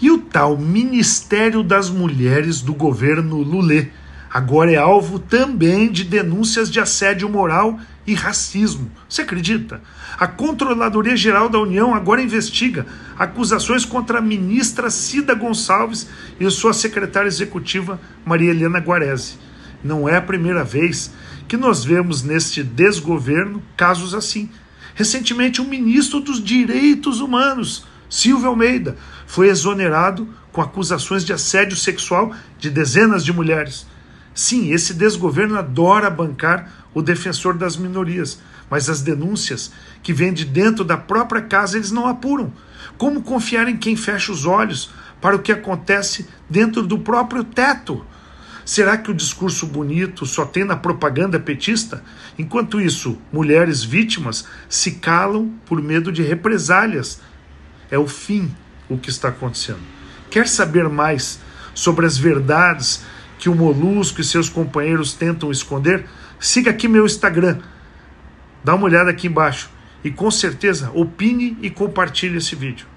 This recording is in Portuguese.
E o tal Ministério das Mulheres do governo Lulê agora é alvo também de denúncias de assédio moral e racismo. Você acredita? A Controladoria Geral da União agora investiga acusações contra a ministra Cida Gonçalves e sua secretária executiva Maria Helena Guarese. Não é a primeira vez que nós vemos neste desgoverno casos assim. Recentemente, o ministro dos Direitos Humanos, Silvio Almeida, foi exonerado com acusações de assédio sexual de dezenas de mulheres. Sim, esse desgoverno adora bancar o defensor das minorias, mas as denúncias que vêm de dentro da própria casa eles não apuram. Como confiar em quem fecha os olhos para o que acontece dentro do próprio teto? Será que o discurso bonito só tem na propaganda petista? Enquanto isso, mulheres vítimas se calam por medo de represálias. É o fim o que está acontecendo. Quer saber mais sobre as verdades que o Molusco e seus companheiros tentam esconder? Siga aqui meu Instagram. Dá uma olhada aqui embaixo e com certeza opine e compartilhe esse vídeo.